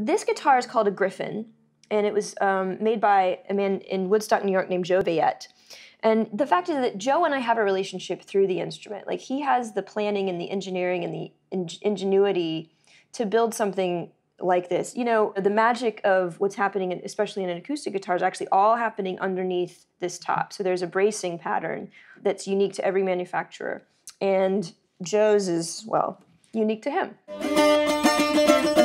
this guitar is called a Gryphon, and it was um, made by a man in Woodstock, New York, named Joe Veillette. And the fact is that Joe and I have a relationship through the instrument. Like he has the planning and the engineering and the in- ingenuity to build something like this. You know, the magic of what's happening, especially in an acoustic guitar, is actually all happening underneath this top. So there's a bracing pattern that's unique to every manufacturer. And Joe's is, well, unique to him.